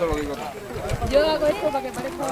Yo hago esto para que parezca...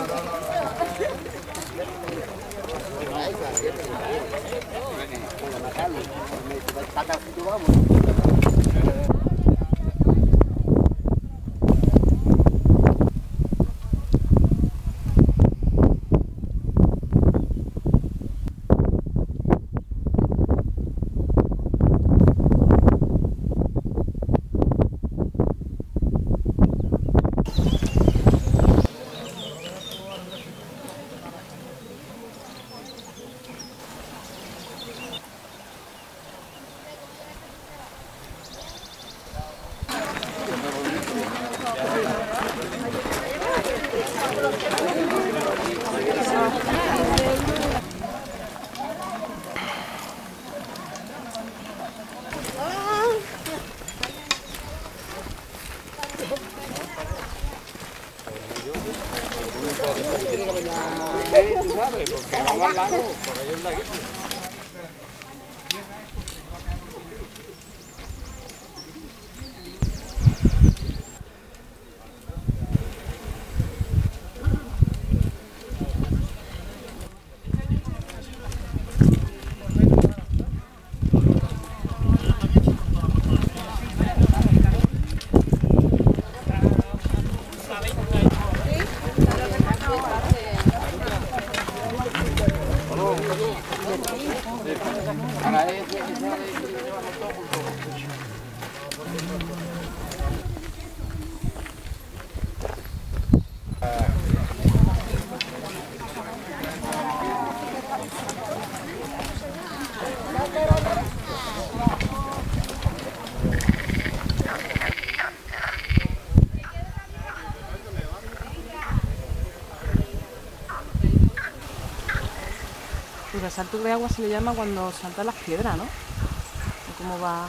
Pues el salto de agua se le llama cuando saltan las piedras, ¿no? ¿Cómo va?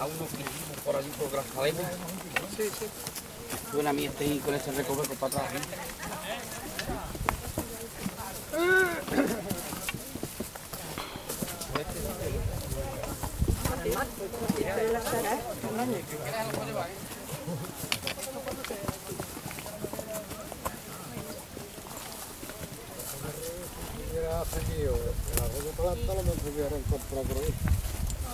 a uno que hicimos por allí por Grazalema. Sí, sí. Suena a mí este ahí con ese recoveco para atrás. ¿eh? No tiene la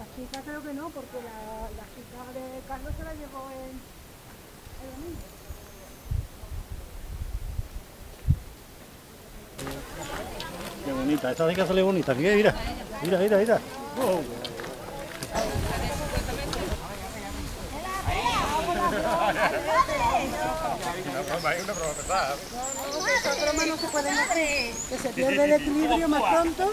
la chica creo que no, porque la, la chica de Carlos se la llevó en el domingo. Qué bonita, esta sí que sale bonita. Mira, mira, mira, mira, mira. Oh. Bromas no se pueden hacer. Que se pierde el equilibrio más pronto.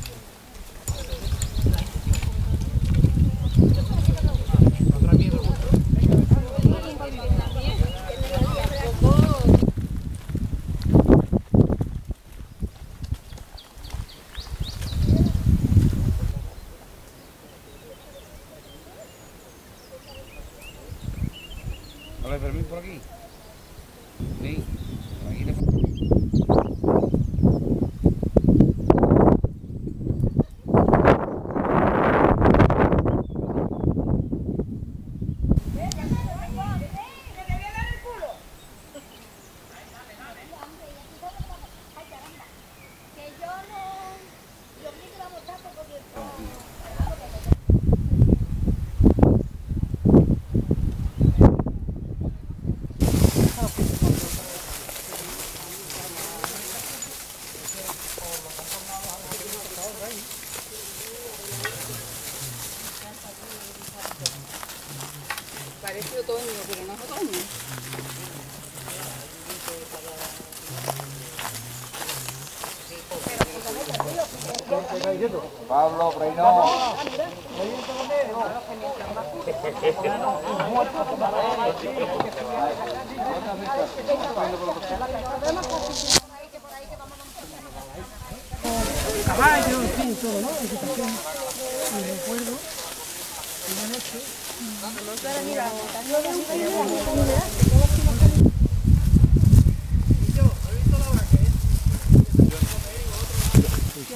Pablo, Freino. Caballo, todo, ¿no? Recuerdo una noche.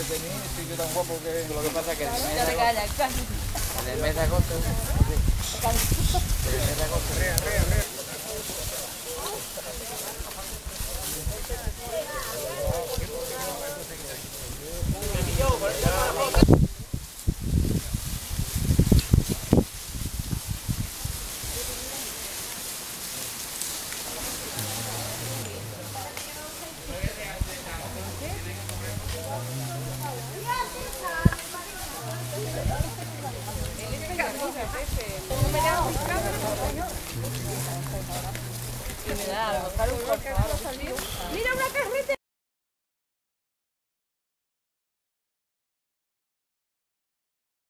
Estoy yo tan guapo que lo que pasa es que en el mes de agosto, en el mes de agosto, en el mes de agosto, Mira una.